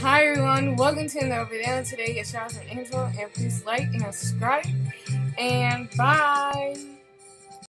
Hi everyone, welcome to another video. Today it's Charles and Angel, and please like and subscribe. And bye.